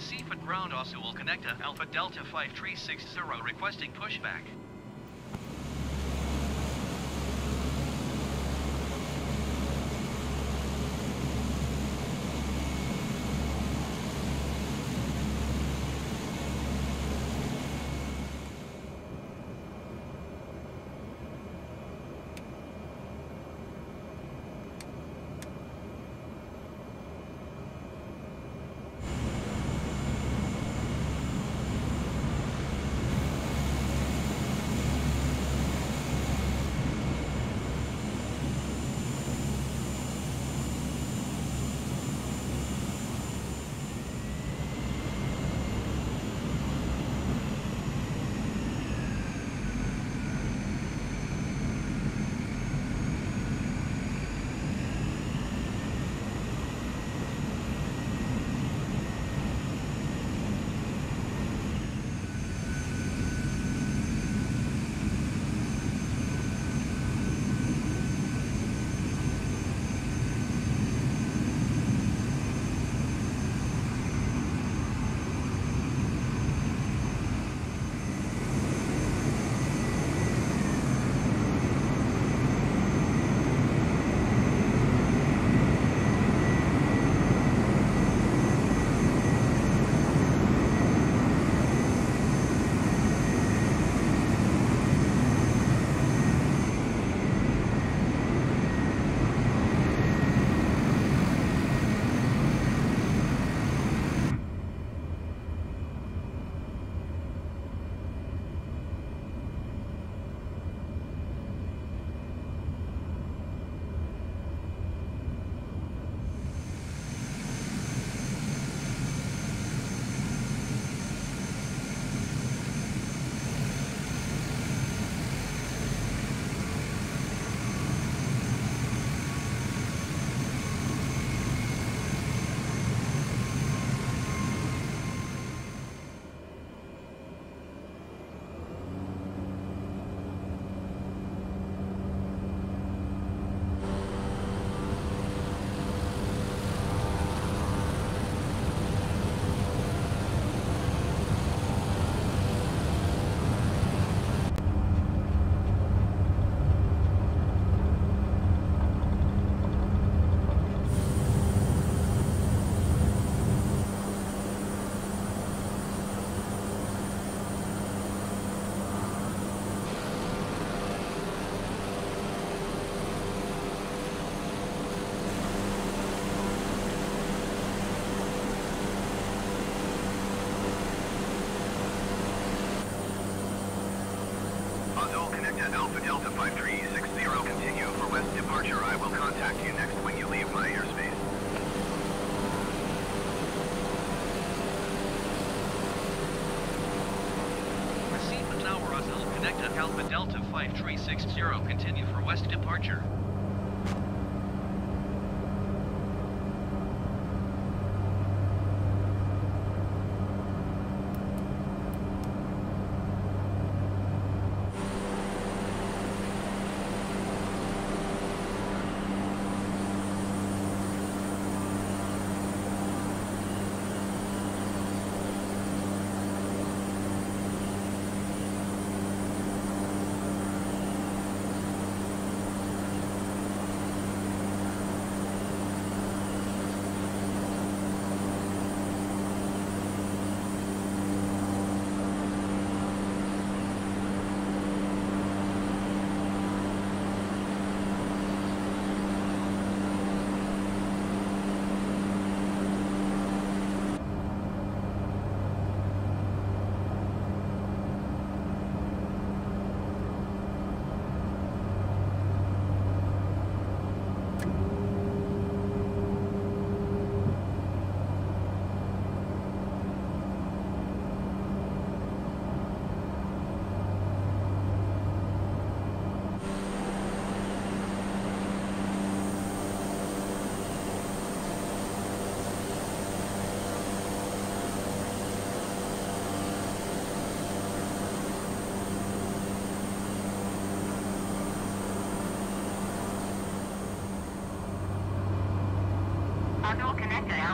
Recife at ground Azul Conecta Alpha Delta 5360 requesting pushback. 5360 continue for west departure.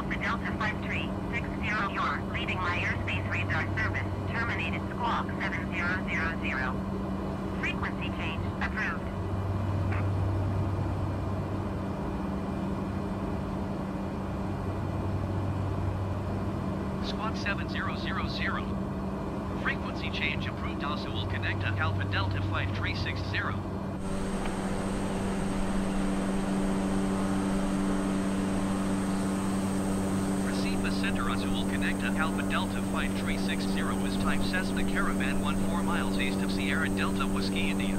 Alpha Delta 5360. You're leaving my airspace radar service. Terminated squawk 7000. Frequency change approved. Squawk 7000. Frequency change approved Azul Conecta Alpha Delta 5360. Recife the center Azul Conecta Alpha Delta 5360 is type Cessna Caravan 14 miles east of Sierra Delta Whiskey, India.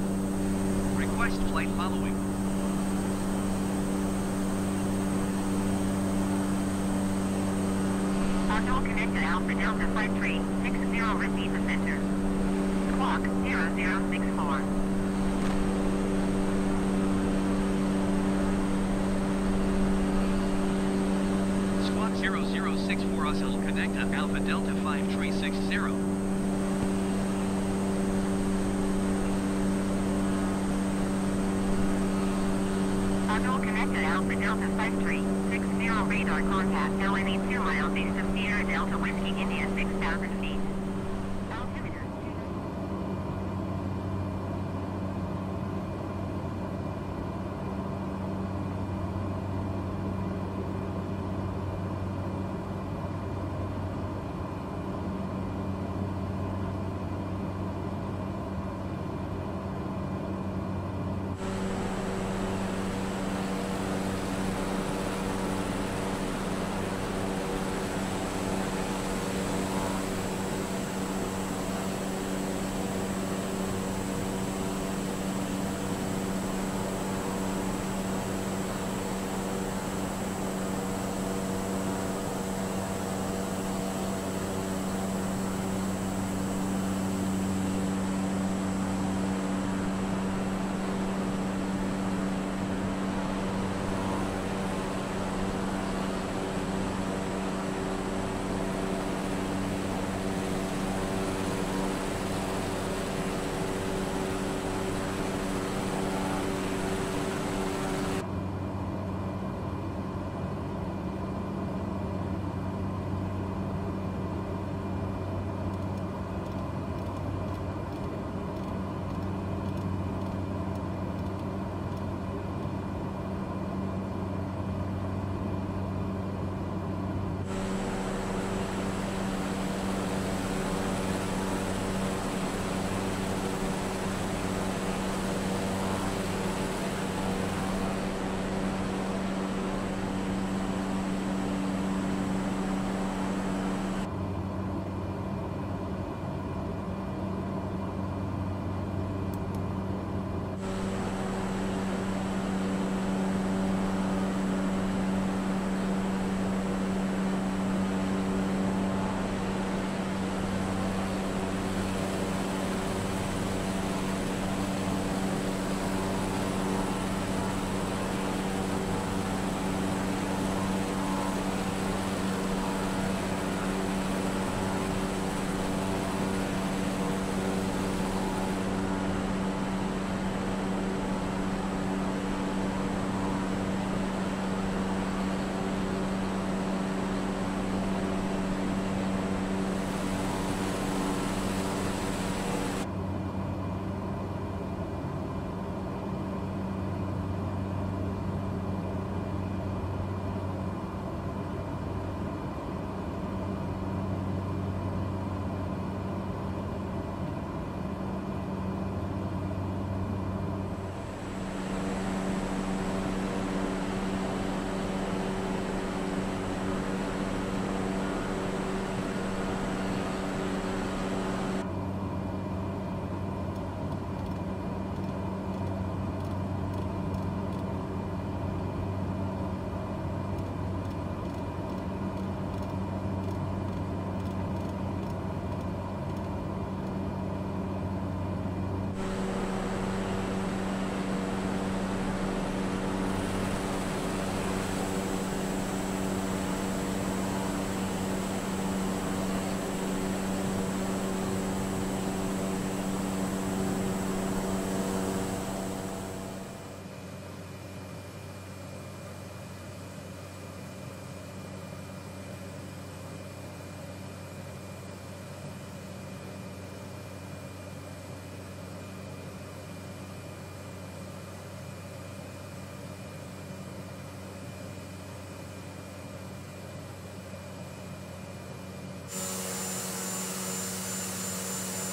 Request flight following. Auto connected Alpha Delta 5360. Recife the center. Squawk 0064. Squawk 0064 Azul Conecta Alpha Delta 5360. Auto connected Alpha Delta 5360 radar contact LNE 2 miles east of Sierra Delta Whiskey, India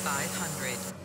500.